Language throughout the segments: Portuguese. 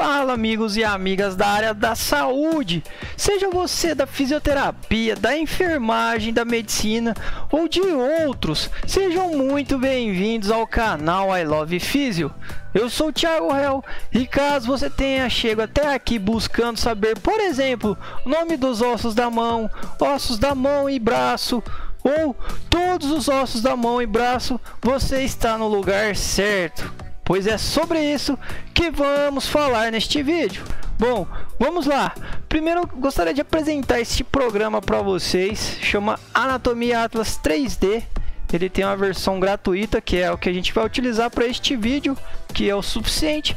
Fala amigos e amigas da área da saúde, seja você da fisioterapia, da enfermagem, da medicina ou de outros, sejam muito bem-vindos ao canal I Love Physio. Eu sou o Thiago Hell e caso você tenha chegado até aqui buscando saber, por exemplo, o nome dos ossos da mão, ossos da mão e braço, ou todos os ossos da mão e braço, você está no lugar certo pois é sobre isso que vamos falar neste vídeo. Bom, vamos lá. Primeiro gostaria de apresentar este programa para vocês, chama Anatomia Atlas 3D. Ele tem uma versão gratuita, que é o que a gente vai utilizar para este vídeo, que é o suficiente.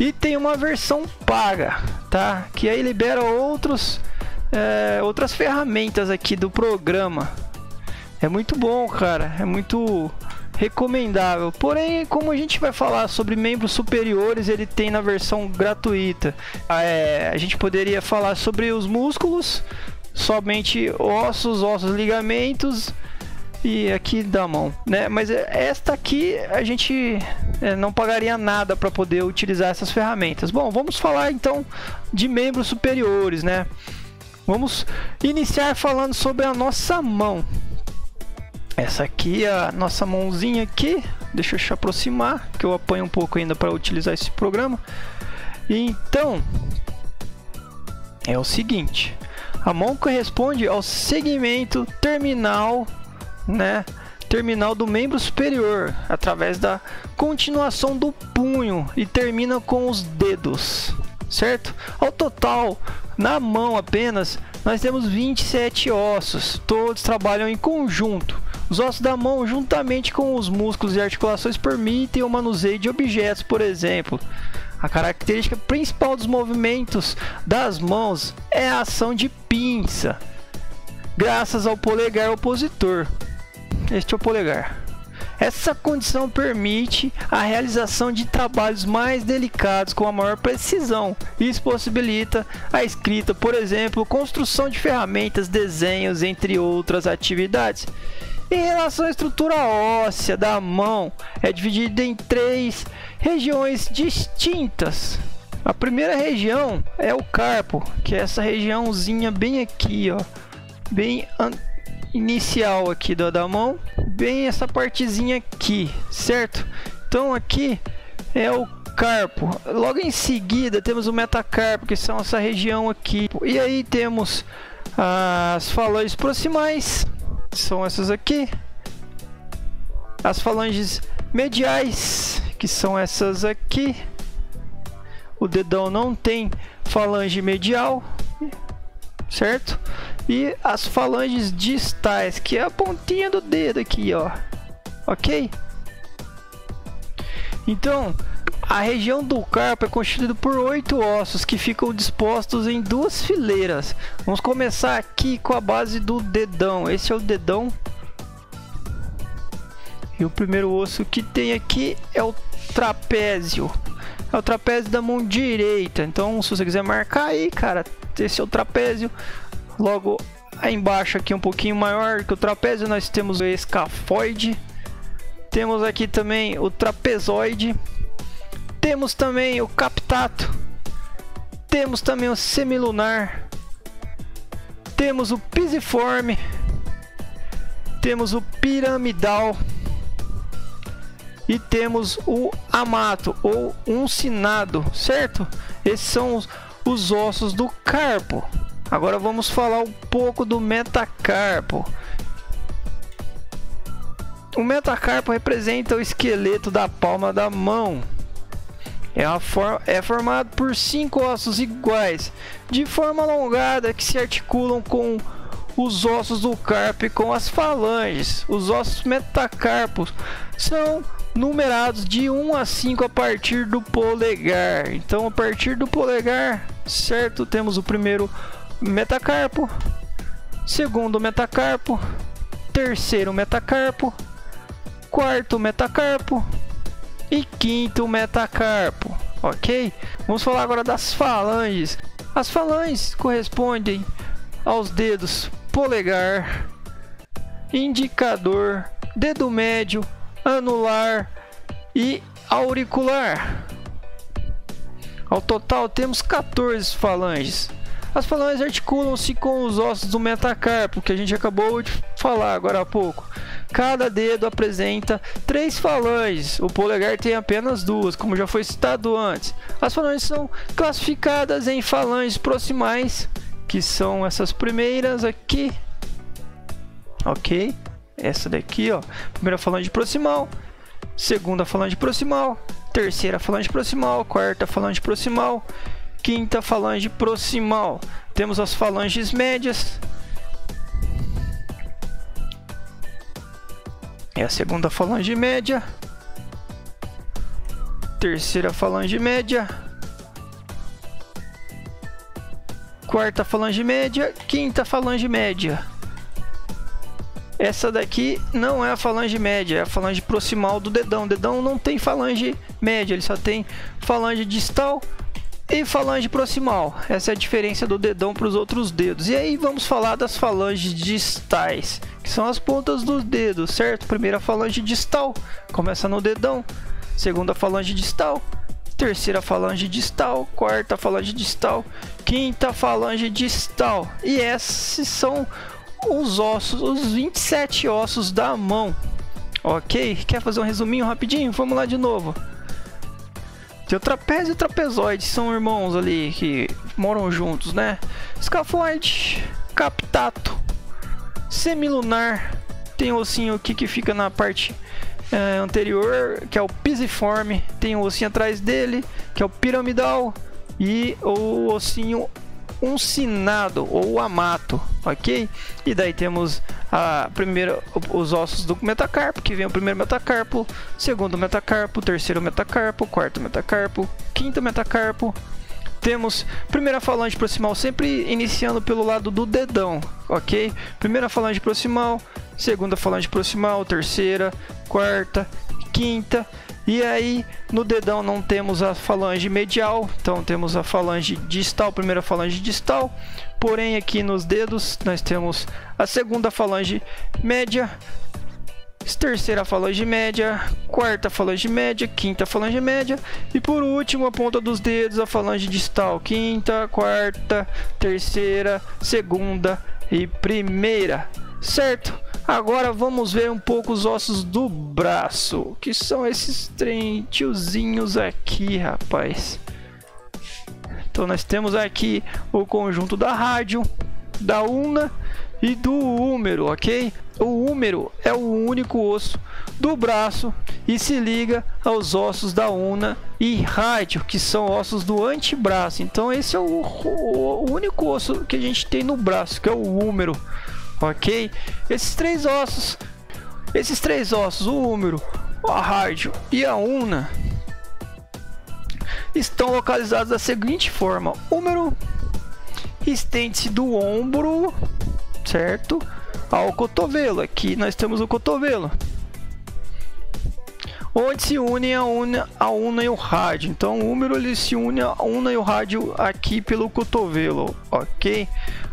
E tem uma versão paga, tá? Que aí libera outros, é, outras ferramentas aqui do programa. É muito bom, cara. É muito recomendável. Porém, como a gente vai falar sobre membros superiores, ele tem na versão gratuita. É, a gente poderia falar sobre os músculos, somente ossos, ossos, ligamentos e aqui da mão, né? Mas esta aqui a gente é, não pagaria nada para poder utilizar essas ferramentas. Bom, vamos falar então de membros superiores, né? Vamos iniciar falando sobre a nossa mão. Essa aqui é a nossa mãozinha aqui. Deixa eu te aproximar, que eu apanho um pouco ainda para utilizar esse programa. Então, é o seguinte. A mão corresponde ao segmento terminal, né? Terminal do membro superior, através da continuação do punho e termina com os dedos, certo? Ao total, na mão apenas, nós temos 27 ossos, todos trabalham em conjunto. Os ossos da mão, juntamente com os músculos e articulações, permitem o manuseio de objetos, por exemplo. A característica principal dos movimentos das mãos é a ação de pinça, graças ao polegar opositor. Este é o polegar. Essa condição permite a realização de trabalhos mais delicados com a maior precisão. Isso possibilita a escrita, por exemplo, construção de ferramentas, desenhos, entre outras atividades. Em relação à estrutura óssea da mão, é dividida em três regiões distintas. A primeira região é o carpo, que é essa regiãozinha bem aqui, ó, bem inicial aqui da, da mão, bem essa partezinha aqui, certo? Então aqui é o carpo. Logo em seguida temos o metacarpo, que são essa região aqui. E aí temos as falanges proximais, são essas aqui. As falanges mediais, que são essas aqui. O dedão não tem falange medial, certo? E as falanges distais, que é a pontinha do dedo aqui, ó. Ok? Então, a região do carpo é constituída por oito ossos que ficam dispostos em duas fileiras. Vamos começar aqui com a base do dedão. Esse é o dedão. E o primeiro osso que tem aqui é o trapézio. É o trapézio da mão direita. Então, se você quiser marcar aí, cara, esse é o trapézio. Logo aí embaixo aqui um pouquinho maior que o trapézio, nós temos o escafoide. Temos aqui também o trapezoide temos também o captato. Temos também o semilunar. Temos o pisiforme. Temos o piramidal. E temos o amato ou uncinado, certo? Esses são os, os ossos do carpo. Agora vamos falar um pouco do metacarpo. O metacarpo representa o esqueleto da palma da mão é, for é formado por cinco ossos iguais, de forma alongada, que se articulam com os ossos do carpo e com as falanges. Os ossos metacarpos são numerados de 1 a 5 a partir do polegar. Então, a partir do polegar, certo? Temos o primeiro metacarpo, segundo metacarpo, terceiro metacarpo, quarto metacarpo, e quinto metacarpo, ok? Vamos falar agora das falanges. As falanges correspondem aos dedos polegar, indicador, dedo médio, anular e auricular. Ao total temos 14 falanges. As falanges articulam-se com os ossos do metacarpo, que a gente acabou de falar agora há pouco. Cada dedo apresenta três falanges, o polegar tem apenas duas, como já foi citado antes. As falanges são classificadas em falanges proximais, que são essas primeiras aqui. Ok? Essa daqui, ó. Primeira falange proximal, segunda falange proximal, terceira falange proximal, quarta falange proximal, quinta falange proximal. Temos as falanges médias. É a segunda falange média. Terceira falange média. Quarta falange média. Quinta falange média. Essa daqui não é a falange média, é a falange proximal do dedão. O dedão não tem falange média, ele só tem falange distal e falange proximal, essa é a diferença do dedão para os outros dedos. E aí vamos falar das falanges distais, que são as pontas dos dedos, certo? Primeira falange distal, começa no dedão. Segunda falange distal, terceira falange distal, quarta falange distal, quinta falange distal. E esses são os ossos, os 27 ossos da mão. Ok? Quer fazer um resuminho rapidinho? Vamos lá de novo. Tem o trapézio e o trapezoide, são irmãos ali que moram juntos, né? Escafoide, captato, semilunar, tem o ossinho aqui que fica na parte é, anterior, que é o pisiforme, tem o ossinho atrás dele, que é o piramidal, e o ossinho uncinado ou amato, ok? E daí temos a primeira, os ossos do metacarpo, que vem o primeiro metacarpo, segundo metacarpo, terceiro metacarpo, quarto metacarpo, quinto metacarpo. Temos primeira falange proximal sempre iniciando pelo lado do dedão, ok? Primeira falange proximal, segunda falange proximal, terceira, quarta, quinta e aí, no dedão não temos a falange medial, então temos a falange distal, primeira falange distal. Porém, aqui nos dedos nós temos a segunda falange média, terceira falange média, quarta falange média, quinta falange média e por último a ponta dos dedos a falange distal, quinta, quarta, terceira, segunda e primeira, certo? Agora vamos ver um pouco os ossos do braço, que são esses tiozinhos aqui, rapaz. Então nós temos aqui o conjunto da rádio, da una e do húmero, ok? O húmero é o único osso do braço e se liga aos ossos da una e rádio, que são ossos do antebraço. Então esse é o, o, o único osso que a gente tem no braço, que é o húmero ok? Esses três ossos, esses três ossos, o húmero, a rádio e a una, estão localizados da seguinte forma: húmero estende-se do ombro, certo, ao cotovelo. Aqui nós temos o cotovelo onde se unem a una, a una e o rádio. Então o húmero ele se une a una e o rádio aqui pelo cotovelo, ok?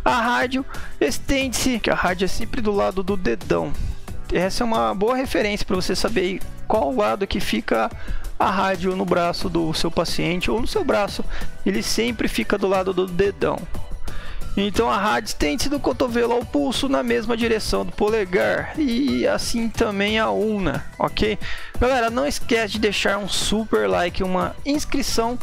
A rádio estende-se, que a rádio é sempre do lado do dedão. Essa é uma boa referência para você saber qual lado que fica a rádio no braço do seu paciente ou no seu braço. Ele sempre fica do lado do dedão, então a rádio estende do cotovelo ao pulso na mesma direção do polegar e assim também a una, ok? Galera, não esquece de deixar um super like, uma inscrição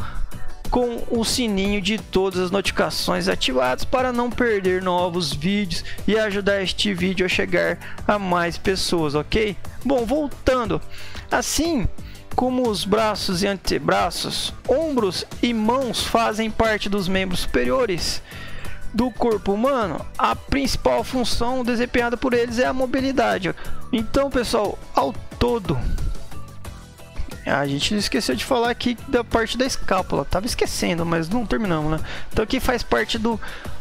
com o sininho de todas as notificações ativadas para não perder novos vídeos e ajudar este vídeo a chegar a mais pessoas, ok? Bom, voltando, assim como os braços e antebraços, ombros e mãos fazem parte dos membros superiores do corpo humano, a principal função desempenhada por eles é a mobilidade. Então, pessoal, ao todo, a gente esqueceu de falar aqui da parte da escápula. Tava esquecendo, mas não terminamos, né? Então aqui faz parte do,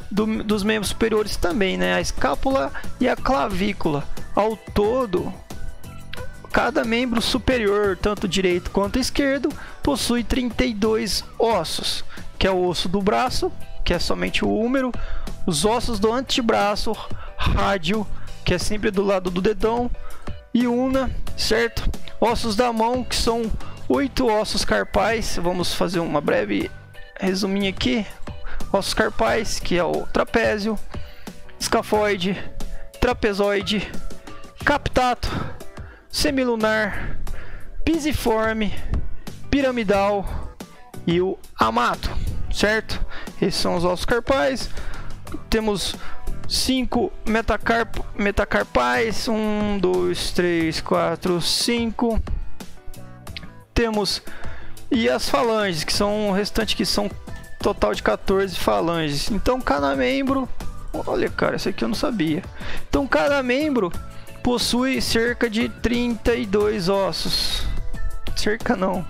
do, dos membros superiores também, né? A escápula e a clavícula. Ao todo, cada membro superior, tanto direito quanto esquerdo, possui 32 ossos, que é o osso do braço, que é somente o húmero, os ossos do antebraço, rádio, que é sempre do lado do dedão, e una, certo? Ossos da mão, que são oito ossos carpais. Vamos fazer uma breve resuminho aqui, ossos carpais, que é o trapézio, escafoide, trapezoide, captato, semilunar, pisiforme, piramidal e o amato, certo? Esses são os ossos carpais. Temos cinco metacarp metacarpais, um, dois, três, quatro, cinco. Temos e as falanges, que são o restante que são total de 14 falanges. Então cada membro, olha cara, isso aqui eu não sabia. Então cada membro possui cerca de 32 ossos. Cerca não.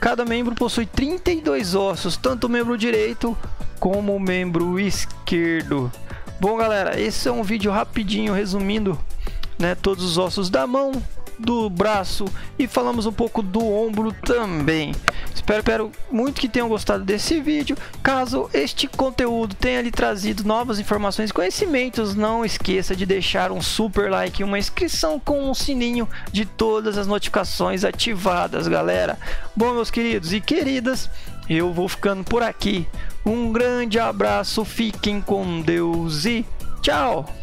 Cada membro possui 32 ossos, tanto o membro direito como membro esquerdo. Bom, galera, esse é um vídeo rapidinho resumindo, né, todos os ossos da mão, do braço e falamos um pouco do ombro também. Espero, espero muito que tenham gostado desse vídeo. Caso este conteúdo tenha lhe trazido novas informações e conhecimentos, não esqueça de deixar um super like e uma inscrição com o sininho de todas as notificações ativadas, galera. Bom, meus queridos e queridas, eu vou ficando por aqui. Um grande abraço, fiquem com Deus e tchau!